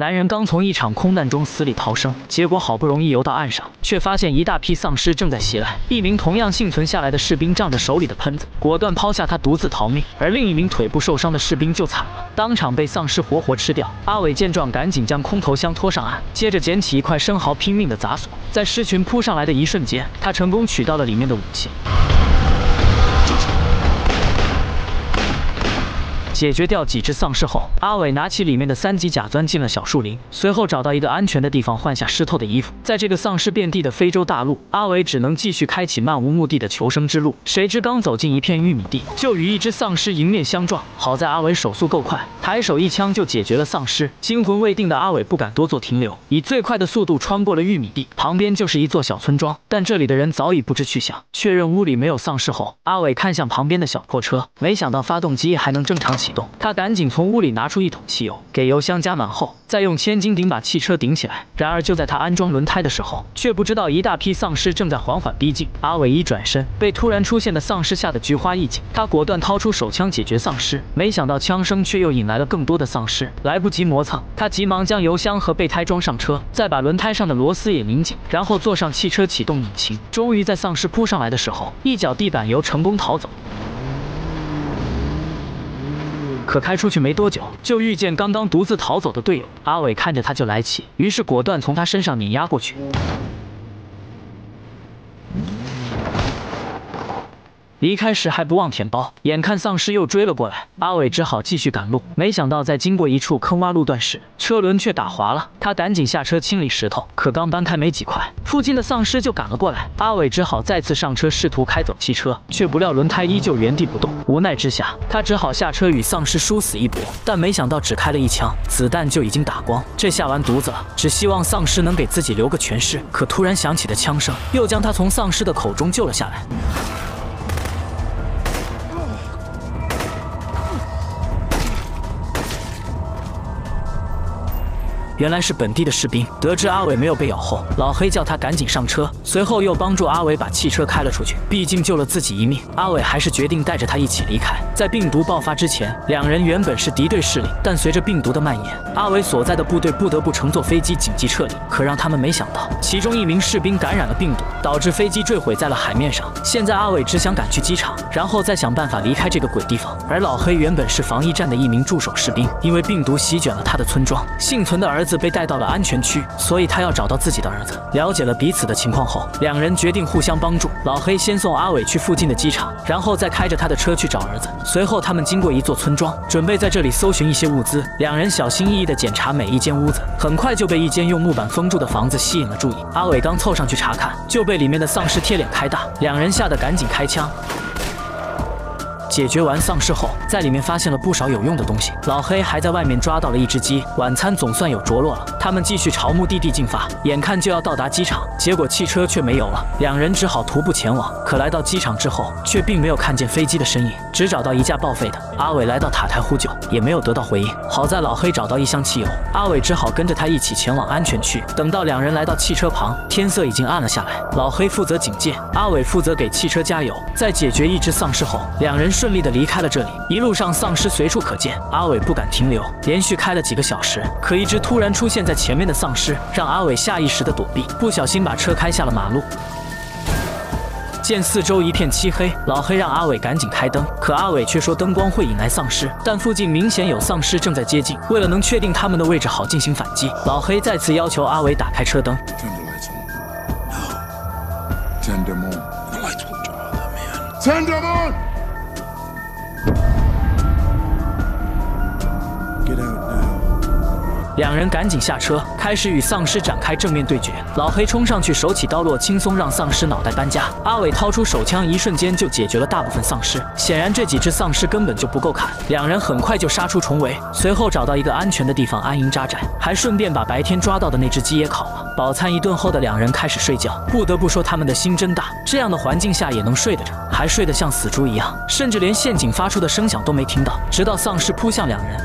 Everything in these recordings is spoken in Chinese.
男人刚从一场空难中死里逃生，结果好不容易游到岸上，却发现一大批丧尸正在袭来。一名同样幸存下来的士兵仗着手里的喷子，果断抛下他独自逃命，而另一名腿部受伤的士兵就惨了，当场被丧尸活活吃掉。阿伟见状，赶紧将空投箱拖上岸，接着捡起一块生蚝，拼命的砸锁。在狮群扑上来的一瞬间，他成功取到了里面的武器。解决掉几只丧尸后，阿伟拿起里面的三级甲钻进了小树林，随后找到一个安全的地方换下湿透的衣服。在这个丧尸遍地的非洲大陆，阿伟只能继续开启漫无目的的求生之路。谁知刚走进一片玉米地，就与一只丧尸迎面相撞。好在阿伟手速够快，抬手一枪就解决了丧尸。惊魂未定的阿伟不敢多做停留，以最快的速度穿过了玉米地，旁边就是一座小村庄，但这里的人早已不知去向。确认屋里没有丧尸后，阿伟看向旁边的小破车，没想到发动机还能正常启。他赶紧从屋里拿出一桶汽油，给油箱加满后，再用千斤顶把汽车顶起来。然而就在他安装轮胎的时候，却不知道一大批丧尸正在缓缓逼近。阿伟一转身，被突然出现的丧尸吓得菊花一紧，他果断掏出手枪解决丧尸，没想到枪声却又引来了更多的丧尸，来不及磨蹭，他急忙将油箱和备胎装上车，再把轮胎上的螺丝也拧紧，然后坐上汽车启动引擎。终于在丧尸扑上来的时候，一脚地板油成功逃走。可开出去没多久，就遇见刚刚独自逃走的队友阿伟，看着他就来气，于是果断从他身上碾压过去。离开时还不忘舔包，眼看丧尸又追了过来，阿伟只好继续赶路。没想到在经过一处坑洼路段时，车轮却打滑了。他赶紧下车清理石头，可刚搬开没几块，附近的丧尸就赶了过来。阿伟只好再次上车试图开走汽车，却不料轮胎依旧原地不动。无奈之下，他只好下车与丧尸殊死一搏。但没想到只开了一枪，子弹就已经打光。这下完犊子了，只希望丧尸能给自己留个全尸。可突然响起的枪声，又将他从丧尸的口中救了下来。原来是本地的士兵。得知阿伟没有被咬后，老黑叫他赶紧上车，随后又帮助阿伟把汽车开了出去。毕竟救了自己一命，阿伟还是决定带着他一起离开。在病毒爆发之前，两人原本是敌对势力，但随着病毒的蔓延，阿伟所在的部队不得不乘坐飞机紧急撤离。可让他们没想到，其中一名士兵感染了病毒，导致飞机坠毁在了海面上。现在阿伟只想赶去机场，然后再想办法离开这个鬼地方。而老黑原本是防疫站的一名驻守士兵，因为病毒席卷了他的村庄，幸存的儿子。子被带到了安全区，所以他要找到自己的儿子。了解了彼此的情况后，两人决定互相帮助。老黑先送阿伟去附近的机场，然后再开着他的车去找儿子。随后他们经过一座村庄，准备在这里搜寻一些物资。两人小心翼翼地检查每一间屋子，很快就被一间用木板封住的房子吸引了注意。阿伟刚凑上去查看，就被里面的丧尸贴脸开大，两人吓得赶紧开枪。解决完丧尸后，在里面发现了不少有用的东西。老黑还在外面抓到了一只鸡，晚餐总算有着落了。他们继续朝目的地进发，眼看就要到达机场，结果汽车却没有了，两人只好徒步前往。可来到机场之后，却并没有看见飞机的身影，只找到一架报废的。阿伟来到塔台呼救，也没有得到回应。好在老黑找到一箱汽油，阿伟只好跟着他一起前往安全区。等到两人来到汽车旁，天色已经暗了下来。老黑负责警戒，阿伟负责给汽车加油。在解决一只丧尸后，两人。顺利的离开了这里，一路上丧尸随处可见，阿伟不敢停留，连续开了几个小时。可一只突然出现在前面的丧尸，让阿伟下意识的躲避，不小心把车开下了马路。见四周一片漆黑，老黑让阿伟赶紧开灯，可阿伟却说灯光会引来丧尸，但附近明显有丧尸正在接近。为了能确定他们的位置，好进行反击，老黑再次要求阿伟打开车灯。两人赶紧下车，开始与丧尸展开正面对决。老黑冲上去，手起刀落，轻松让丧尸脑袋搬家。阿伟掏出手枪，一瞬间就解决了大部分丧尸。显然这几只丧尸根本就不够砍，两人很快就杀出重围。随后找到一个安全的地方安营扎寨，还顺便把白天抓到的那只鸡也烤了。饱餐一顿后的两人开始睡觉。不得不说他们的心真大，这样的环境下也能睡得着，还睡得像死猪一样，甚至连陷阱发出的声响都没听到。直到丧尸扑向两人。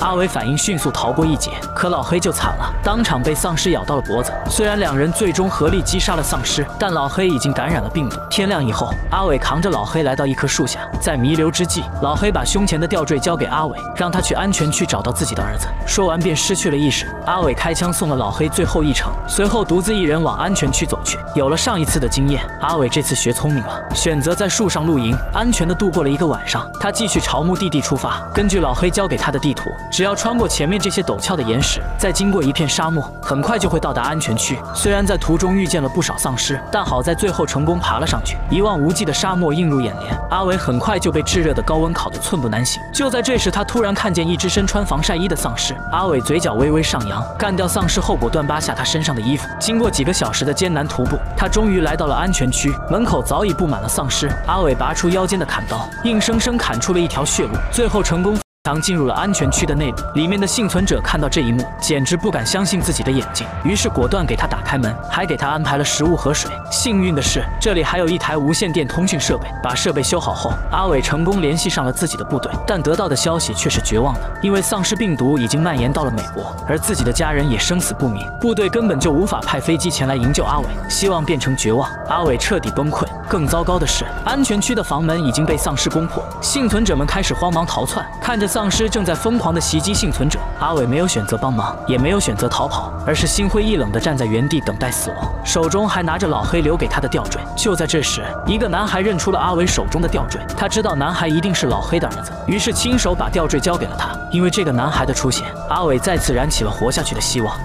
阿伟反应迅速逃过一劫，可老黑就惨了，当场被丧尸咬到了脖子。虽然两人最终合力击杀了丧尸，但老黑已经感染了病毒。天亮以后，阿伟扛着老黑来到一棵树下，在弥留之际，老黑把胸前的吊坠交给阿伟，让他去安全区找到自己的儿子。说完便失去了意识。阿伟开枪送了老黑最后一程，随后独自一人往安全区走去。有了上一次的经验，阿伟这次学聪明了，选择在树上露营，安全的度过了一个晚上。他继续朝目的地出发。根据老黑交给他的地图，只要穿过前面这些陡峭的岩石，再经过一片沙漠，很快就会到达安全区。虽然在途中遇见了不少丧尸，但好在最后成功爬了上去。一望无际的沙漠映入眼帘，阿伟很快就被炙热的高温烤得寸步难行。就在这时，他突然看见一只身穿防晒衣的丧尸。阿伟嘴角微微上扬，干掉丧尸后果断扒下他身上的衣服。经过几个小时的艰难徒步，他终于来到了安全区。门口早已布满了丧尸。阿伟拔出腰间的砍刀，硬生生砍出了一条血路，最后成功。当进入了安全区的内部，里面的幸存者看到这一幕，简直不敢相信自己的眼睛，于是果断给他打开门，还给他安排了食物和水。幸运的是，这里还有一台无线电通讯设备。把设备修好后，阿伟成功联系上了自己的部队，但得到的消息却是绝望的，因为丧尸病毒已经蔓延到了美国，而自己的家人也生死不明，部队根本就无法派飞机前来营救阿伟。希望变成绝望，阿伟彻底崩溃。更糟糕的是，安全区的房门已经被丧尸攻破，幸存者们开始慌忙逃窜，看着丧。丧尸正在疯狂地袭击幸存者，阿伟没有选择帮忙，也没有选择逃跑，而是心灰意冷地站在原地等待死亡，手中还拿着老黑留给他的吊坠。就在这时，一个男孩认出了阿伟手中的吊坠，他知道男孩一定是老黑的儿子，于是亲手把吊坠交给了他。因为这个男孩的出现，阿伟再次燃起了活下去的希望。